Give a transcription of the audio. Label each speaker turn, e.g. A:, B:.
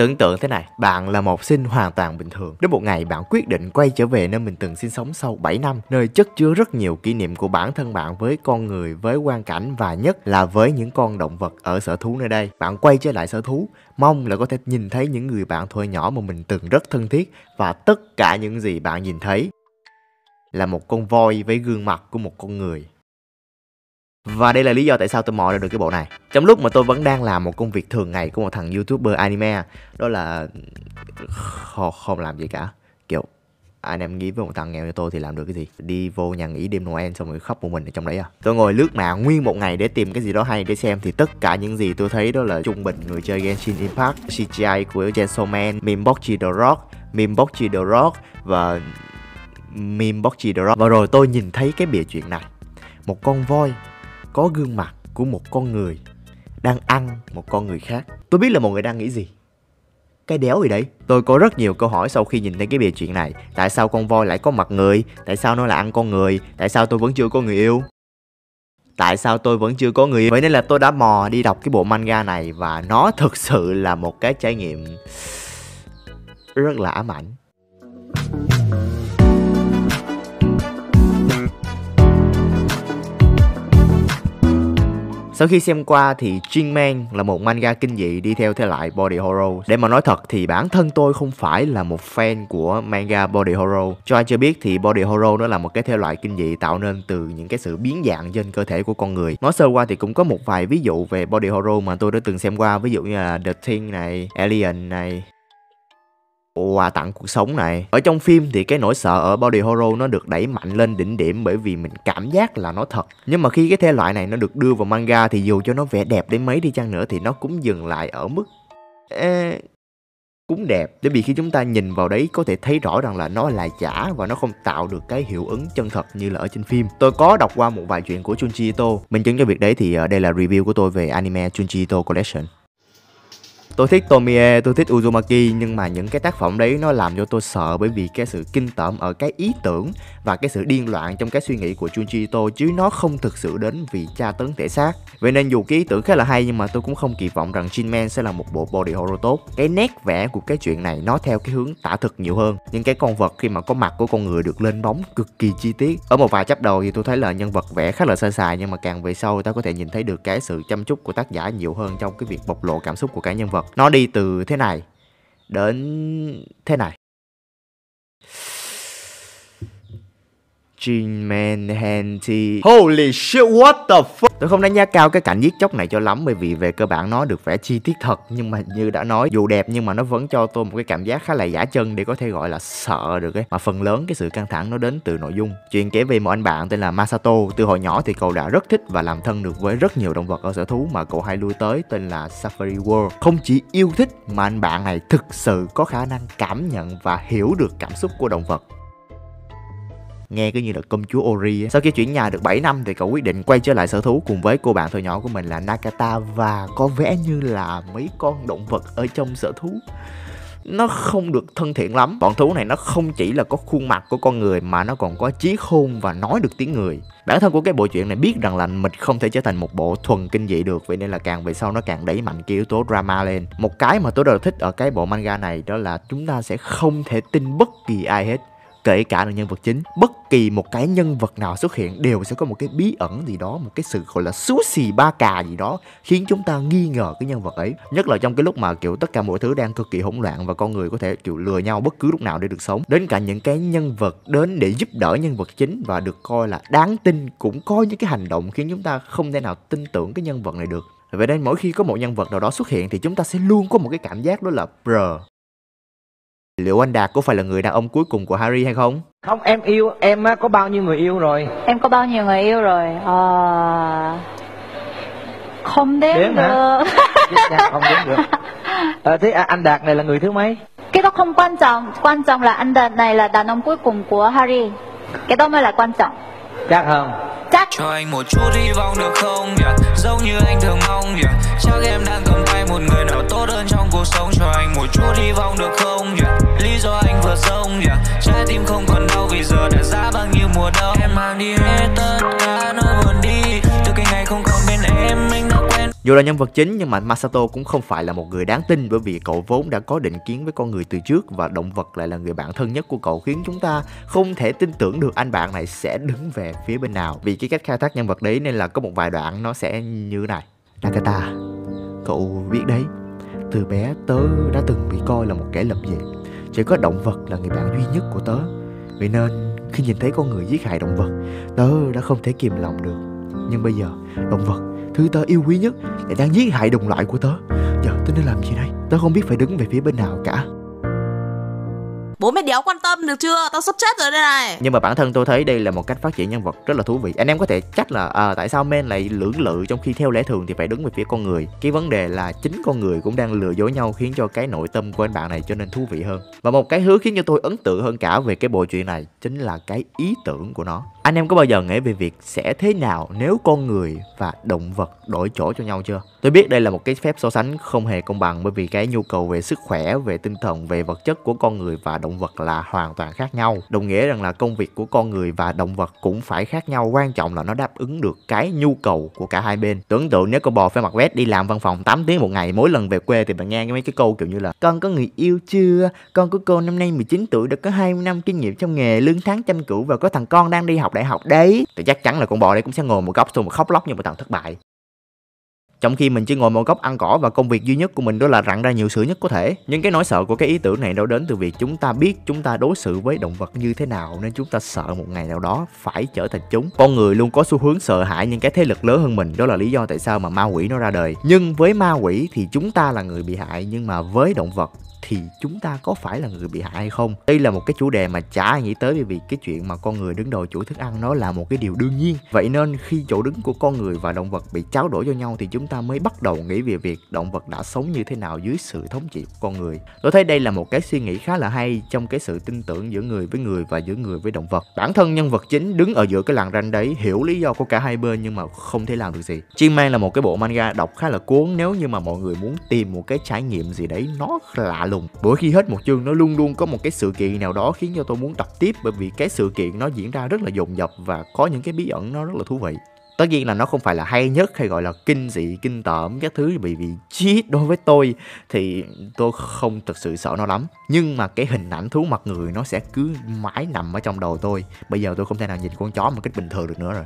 A: Tưởng tượng thế này, bạn là một sinh hoàn toàn bình thường. Đến một ngày bạn quyết định quay trở về nơi mình từng sinh sống sau 7 năm, nơi chất chứa rất nhiều kỷ niệm của bản thân bạn với con người, với quan cảnh và nhất là với những con động vật ở sở thú nơi đây. Bạn quay trở lại sở thú, mong là có thể nhìn thấy những người bạn thuở nhỏ mà mình từng rất thân thiết và tất cả những gì bạn nhìn thấy là một con voi với gương mặt của một con người. Và đây là lý do tại sao tôi mò ra được cái bộ này. Trong lúc mà tôi vẫn đang làm một công việc thường ngày của một thằng youtuber anime Đó là không, không làm gì cả. Kiểu anh em nghĩ với một thằng nghèo như tôi thì làm được cái gì? Đi vô nhà nghỉ đêm Noel xong rồi khóc một mình ở trong đấy à? Tôi ngồi lướt mạng nguyên một ngày để tìm cái gì đó hay để xem Thì tất cả những gì tôi thấy đó là trung bình người chơi Genshin Impact CGI của Chainsaw Meme Boxy The Rock Meme Boxy The Rock Và Meme Boxy The Rock. Và rồi tôi nhìn thấy cái bìa chuyện này. Một con voi có gương mặt của một con người đang ăn một con người khác. Tôi biết là mọi người đang nghĩ gì. Cái đéo gì đấy? Tôi có rất nhiều câu hỏi sau khi nhìn thấy cái bìa chuyện này. Tại sao con voi lại có mặt người? Tại sao nó lại ăn con người? Tại sao tôi vẫn chưa có người yêu? Tại sao tôi vẫn chưa có người yêu? Vậy nên là tôi đã mò đi đọc cái bộ manga này và nó thực sự là một cái trải nghiệm rất là ám ảnh. Sau khi xem qua thì Jin Man là một manga kinh dị đi theo thể loại body horror. Để mà nói thật thì bản thân tôi không phải là một fan của manga body horror. Cho ai chưa biết thì body horror nó là một cái thể loại kinh dị tạo nên từ những cái sự biến dạng trên cơ thể của con người. Nói sơ qua thì cũng có một vài ví dụ về body horror mà tôi đã từng xem qua, ví dụ như là The Thing này, Alien này, quà tặng cuộc sống này. Ở trong phim thì cái nỗi sợ ở body horror nó được đẩy mạnh lên đỉnh điểm bởi vì mình cảm giác là nó thật. Nhưng mà khi cái thể loại này nó được đưa vào manga thì dù cho nó vẻ đẹp đến mấy đi chăng nữa thì nó cũng dừng lại ở mức Ê, cũng đẹp. Bởi vì khi chúng ta nhìn vào đấy có thể thấy rõ rằng là nó là giả và nó không tạo được cái hiệu ứng chân thật như là ở trên phim. Tôi có đọc qua một vài chuyện của Junji Ito. Minh chứng cho việc đấy thì ờ, đây là review của tôi về anime Junji Ito Collection. Tôi thích Tomie, tôi thích Uzumaki nhưng mà những cái tác phẩm đấy nó làm cho tôi sợ bởi vì cái sự kinh tởm ở cái ý tưởng và cái sự điên loạn trong cái suy nghĩ của Junji Ito chứ nó không thực sự đến vì tra tấn thể xác. Vậy nên dù cái ý tưởng khá là hay nhưng mà tôi cũng không kỳ vọng rằng shinman sẽ là một bộ body horror tốt. Cái nét vẽ của cái chuyện này nó theo cái hướng tả thực nhiều hơn. Những cái con vật khi mà có mặt của con người được lên bóng cực kỳ chi tiết. Ở một vài chấp đầu thì tôi thấy là nhân vật vẽ khá là sơ sài nhưng mà càng về sau ta có thể nhìn thấy được cái sự chăm chút của tác giả nhiều hơn trong cái việc bộc lộ cảm xúc của cả nhân vật nó đi từ thế này đến thế này. Henty Holy shit, what the fuck? Tôi không đánh giá cao cái cảnh giết chóc này cho lắm Bởi vì về cơ bản nó được vẽ chi tiết thật. Nhưng mà như đã nói dù đẹp nhưng mà nó vẫn cho tôi một cái cảm giác khá là giả chân Để có thể gọi là sợ được ấy. Mà phần lớn cái sự căng thẳng nó đến từ nội dung. Chuyện kể về một anh bạn tên là Masato Từ hồi nhỏ thì cậu đã rất thích và làm thân được với rất nhiều động vật ở sở thú Mà cậu hay lui tới tên là Safari World. Không chỉ yêu thích mà anh bạn này thực sự có khả năng cảm nhận và hiểu được cảm xúc của động vật nghe cứ như là công chúa Ori Sau khi chuyển nhà được 7 năm thì cậu quyết định quay trở lại sở thú cùng với cô bạn thời nhỏ của mình là Nakata và có vẻ như là mấy con động vật ở trong sở thú nó không được thân thiện lắm. Bọn thú này nó không chỉ là có khuôn mặt của con người mà nó còn có trí khôn và nói được tiếng người. Bản thân của cái bộ truyện này biết rằng là mình không thể trở thành một bộ thuần kinh dị được, vậy nên là càng về sau nó càng đẩy mạnh cái yếu tố drama lên. Một cái mà tôi rất là thích ở cái bộ manga này đó là chúng ta sẽ không thể tin bất kỳ ai hết kể cả là nhân vật chính, bất kỳ một cái nhân vật nào xuất hiện đều sẽ có một cái bí ẩn gì đó, một cái sự, gọi là, xú xì ba cà gì đó khiến chúng ta nghi ngờ cái nhân vật ấy. Nhất là trong cái lúc mà, kiểu, tất cả mọi thứ đang cực kỳ hỗn loạn và con người có thể, kiểu, lừa nhau bất cứ lúc nào để được sống. Đến cả những cái nhân vật đến để giúp đỡ nhân vật chính và được coi là đáng tin cũng có những cái hành động khiến chúng ta không thể nào tin tưởng cái nhân vật này được. Vậy nên mỗi khi có một nhân vật nào đó xuất hiện thì chúng ta sẽ luôn có một cái cảm giác đó là bro Liệu anh Đạt có phải là người đàn ông cuối cùng của Harry hay không?
B: Không, em yêu, em có bao nhiêu người yêu rồi?
C: Em có bao nhiêu người yêu rồi? Ờ... Không đếm
B: Đếm
C: được.
B: hả? Dạ, không đếm được. Ờ, thế à, anh Đạt này là người thứ mấy?
C: Cái đó không quan trọng, quan trọng là anh Đạt này là đàn ông cuối cùng của Harry. Cái đó mới là quan trọng.
B: Chắc không?
C: Chắc.
D: Cho anh một chút hy vọng được không yeah. Giống như anh thường mong yeah. Chắc em đang cầm tay một người nào tốt hơn trong cuộc sống Cho anh một chút hy vọng được không yeah. Lý do anh vừa sông yeah. Trái tim không còn đau vì giờ đã giá bao nhiêu mùa đông Em mang đi hết tất cả nỗi buồn đi Từ cái ngày không còn bên em anh đã quen
A: Dù là nhân vật chính nhưng mà Masato cũng không phải là một người đáng tin bởi vì cậu vốn đã có định kiến với con người từ trước và động vật lại là người bạn thân nhất của cậu khiến chúng ta không thể tin tưởng được anh bạn này sẽ đứng về phía bên nào. Vì cái cách khai thác nhân vật đấy nên là có một vài đoạn nó sẽ như này. Nakata, cậu biết đấy, từ bé tớ đã từng bị coi là một kẻ lập dị. Chỉ có động vật là người bạn duy nhất của tớ. Vậy nên khi nhìn thấy con người giết hại động vật, tớ đã không thể kìm lòng được. Nhưng bây giờ, động vật, thứ tớ yêu quý nhất, lại đang giết hại đồng loại của tớ. Giờ tớ nên làm gì đây? Tớ không biết phải đứng về phía bên nào cả.
E: Bố mẹ đéo quan tâm được chưa? Tao sắp chết rồi đây này.
A: Nhưng mà bản thân tôi thấy đây là một cách phát triển nhân vật rất là thú vị. Anh em có thể trách là à, tại sao men lại lưỡng lự trong khi theo lẽ thường thì phải đứng về phía con người. Cái vấn đề là chính con người cũng đang lừa dối nhau khiến cho cái nội tâm của anh bạn này cho nên thú vị hơn. Và một cái hứa khiến cho tôi ấn tượng hơn cả về cái bộ truyện này chính là cái ý tưởng của nó. Anh em có bao giờ nghĩ về việc sẽ thế nào nếu con người và động vật đổi chỗ cho nhau chưa? Tôi biết đây là một cái phép so sánh không hề công bằng bởi vì cái nhu cầu về sức khỏe, về tinh thần, về vật chất của con người và động động vật là hoàn toàn khác nhau. Đồng nghĩa rằng là công việc của con người và động vật cũng phải khác nhau. Quan trọng là nó đáp ứng được cái nhu cầu của cả hai bên. Tưởng tượng nếu con bò phải mặc vest đi làm văn phòng 8 tiếng một ngày, mỗi lần về quê thì bạn nghe mấy cái câu kiểu như là Con có người yêu chưa? Con của cô năm nay 19 tuổi đã có 20 năm kinh nghiệm trong nghề, lương tháng trăm cửu và có thằng con đang đi học đại học đấy. Thì chắc chắn là con bò đấy cũng sẽ ngồi một góc xuống một khóc lóc như một thằng thất bại trong khi mình chỉ ngồi một góc ăn cỏ và công việc duy nhất của mình đó là rặn ra nhiều sữa nhất có thể. Nhưng cái nỗi sợ của cái ý tưởng này đâu đến từ việc chúng ta biết chúng ta đối xử với động vật như thế nào nên chúng ta sợ một ngày nào đó phải trở thành chúng. Con người luôn có xu hướng sợ hãi những cái thế lực lớn hơn mình, đó là lý do tại sao mà ma quỷ nó ra đời. Nhưng với ma quỷ thì chúng ta là người bị hại, nhưng mà với động vật thì chúng ta có phải là người bị hại hay không? Đây là một cái chủ đề mà chả ai nghĩ tới vì cái chuyện mà con người đứng đầu chuỗi thức ăn nó là một cái điều đương nhiên. Vậy nên khi chỗ đứng của con người và động vật bị tráo đổi cho nhau thì chúng ta mới bắt đầu nghĩ về việc động vật đã sống như thế nào dưới sự thống trị của con người. Tôi thấy đây là một cái suy nghĩ khá là hay trong cái sự tin tưởng giữa người với người và giữa người với động vật. Bản thân nhân vật chính đứng ở giữa cái làng ranh đấy hiểu lý do của cả hai bên nhưng mà không thể làm được gì. Chiên Man là một cái bộ manga đọc khá là cuốn, nếu như mà mọi người muốn tìm một cái trải nghiệm gì đấy nó lạ lùng. Mỗi khi hết một chương, nó luôn luôn có một cái sự kiện nào đó khiến cho tôi muốn đọc tiếp bởi vì cái sự kiện nó diễn ra rất là dồn dập và có những cái bí ẩn nó rất là thú vị tất nhiên là nó không phải là hay nhất hay gọi là kinh dị, kinh tởm các thứ bị bị chết đối với tôi thì tôi không thực sự sợ nó lắm. Nhưng mà cái hình ảnh thú mặt người nó sẽ cứ mãi nằm ở trong đầu tôi. Bây giờ tôi không thể nào nhìn con chó một cách bình thường được nữa rồi.